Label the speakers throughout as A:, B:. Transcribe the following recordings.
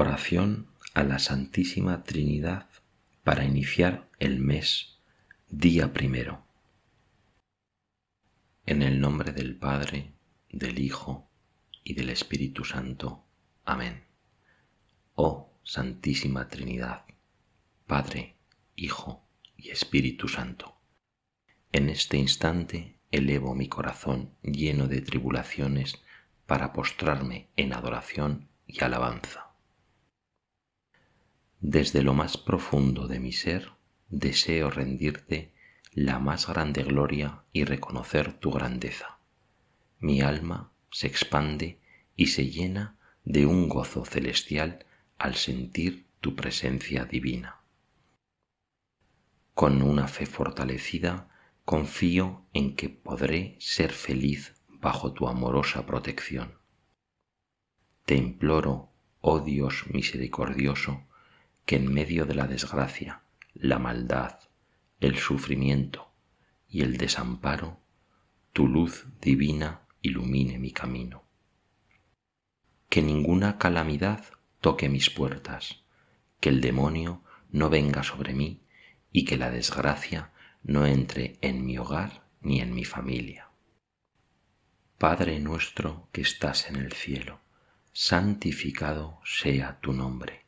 A: Oración a la Santísima Trinidad para iniciar el mes, día primero. En el nombre del Padre, del Hijo y del Espíritu Santo. Amén. Oh Santísima Trinidad, Padre, Hijo y Espíritu Santo. En este instante elevo mi corazón lleno de tribulaciones para postrarme en adoración y alabanza. Desde lo más profundo de mi ser deseo rendirte la más grande gloria y reconocer tu grandeza. Mi alma se expande y se llena de un gozo celestial al sentir tu presencia divina. Con una fe fortalecida, confío en que podré ser feliz bajo tu amorosa protección. Te imploro, oh Dios misericordioso, que en medio de la desgracia, la maldad, el sufrimiento y el desamparo, tu luz divina ilumine mi camino. Que ninguna calamidad toque mis puertas, que el demonio no venga sobre mí y que la desgracia no entre en mi hogar ni en mi familia. Padre nuestro que estás en el cielo, santificado sea tu nombre.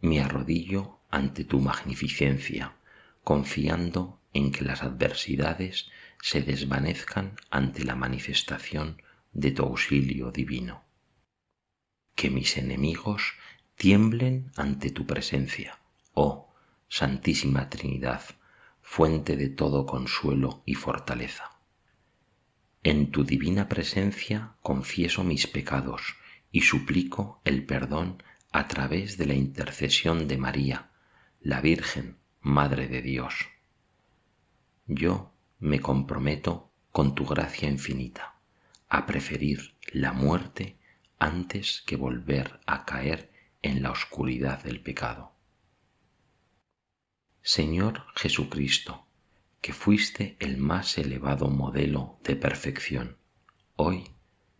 A: me arrodillo ante tu magnificencia, confiando en que las adversidades se desvanezcan ante la manifestación de tu auxilio divino. Que mis enemigos tiemblen ante tu presencia, oh Santísima Trinidad, fuente de todo consuelo y fortaleza. En tu divina presencia confieso mis pecados y suplico el perdón a través de la intercesión de María, la Virgen, Madre de Dios. Yo me comprometo con tu gracia infinita a preferir la muerte antes que volver a caer en la oscuridad del pecado. Señor Jesucristo, que fuiste el más elevado modelo de perfección, hoy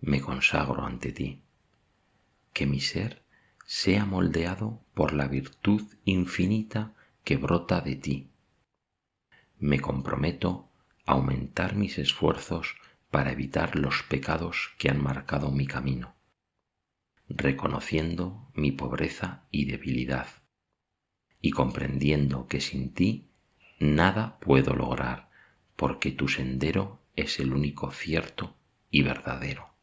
A: me consagro ante ti. Que mi ser sea moldeado por la virtud infinita que brota de ti. Me comprometo a aumentar mis esfuerzos para evitar los pecados que han marcado mi camino, reconociendo mi pobreza y debilidad y comprendiendo que sin ti nada puedo lograr, porque tu sendero es el único cierto y verdadero.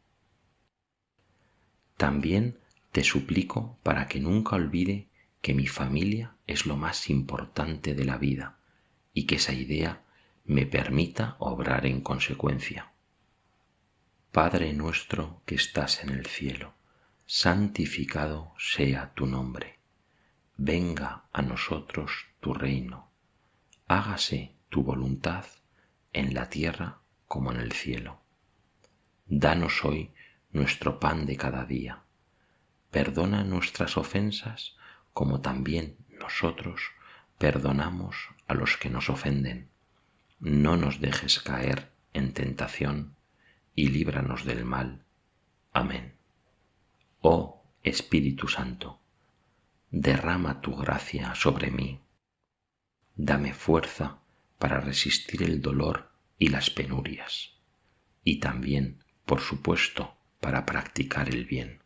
A: También te suplico para que nunca olvide que mi familia es lo más importante de la vida y que esa idea me permita obrar en consecuencia. Padre nuestro que estás en el cielo, santificado sea tu nombre venga a nosotros tu reino, hágase tu voluntad en la tierra como en el cielo. Danos hoy nuestro pan de cada día. Perdona nuestras ofensas como también nosotros perdonamos a los que nos ofenden. No nos dejes caer en tentación y líbranos del mal. Amén. Oh Espíritu Santo, derrama tu gracia sobre mí. Dame fuerza para resistir el dolor y las penurias, y también, por supuesto, para practicar el bien.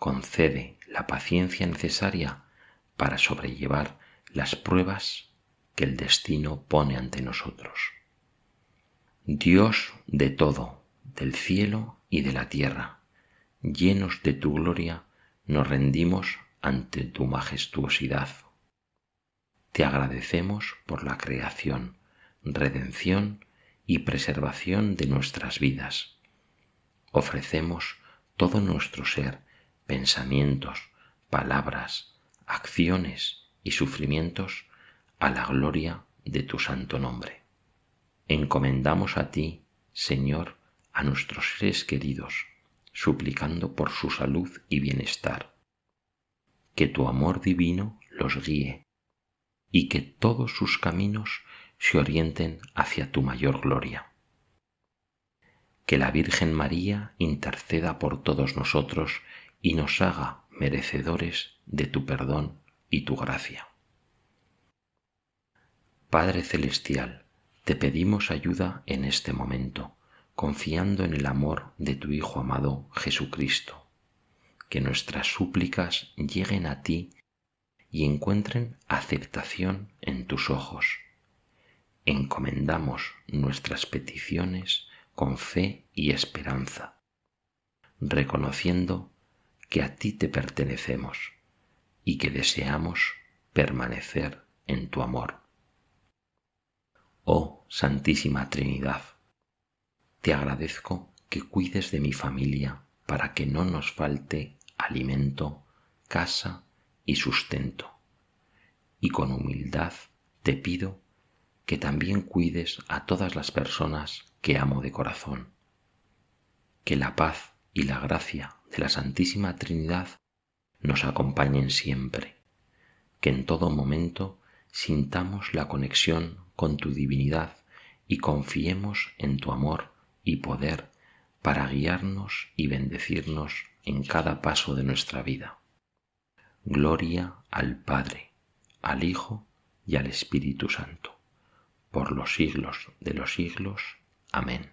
A: Concede la paciencia necesaria para sobrellevar las pruebas que el destino pone ante nosotros. Dios de todo, del cielo y de la tierra, llenos de tu gloria, nos rendimos ante tu majestuosidad. Te agradecemos por la creación, redención y preservación de nuestras vidas. Ofrecemos todo nuestro ser, pensamientos, palabras, acciones y sufrimientos a la gloria de tu santo nombre. Encomendamos a ti, Señor, a nuestros seres queridos, suplicando por su salud y bienestar. Que tu amor divino los guíe y que todos sus caminos se orienten hacia tu mayor gloria. Que la Virgen María interceda por todos nosotros y nos haga merecedores de tu perdón y tu gracia. Padre Celestial, te pedimos ayuda en este momento, confiando en el amor de tu Hijo amado Jesucristo. Que nuestras súplicas lleguen a ti y encuentren aceptación en tus ojos. Encomendamos nuestras peticiones con fe y esperanza, reconociendo que a ti te pertenecemos y que deseamos permanecer en tu amor. Oh Santísima Trinidad, te agradezco que cuides de mi familia para que no nos falte alimento, casa y sustento. Y con humildad te pido que también cuides a todas las personas que amo de corazón. Que la paz y la gracia de la Santísima Trinidad nos acompañen siempre, que en todo momento sintamos la conexión con tu divinidad y confiemos en tu amor y poder para guiarnos y bendecirnos en cada paso de nuestra vida. Gloria al Padre, al Hijo y al Espíritu Santo, por los siglos de los siglos. Amén.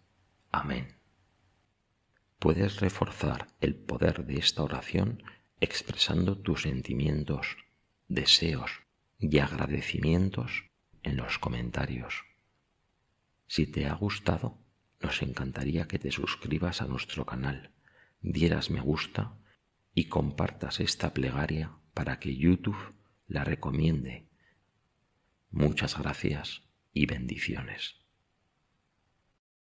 A: Amén. Puedes reforzar el poder de esta oración expresando tus sentimientos, deseos y agradecimientos en los comentarios. Si te ha gustado, nos encantaría que te suscribas a nuestro canal, dieras me gusta y compartas esta plegaria para que YouTube la recomiende. Muchas gracias y bendiciones.